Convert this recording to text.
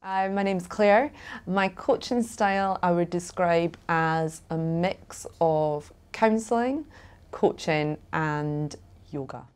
Hi, my name's Claire. My coaching style I would describe as a mix of counselling, coaching, and yoga.